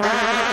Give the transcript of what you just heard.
Ah!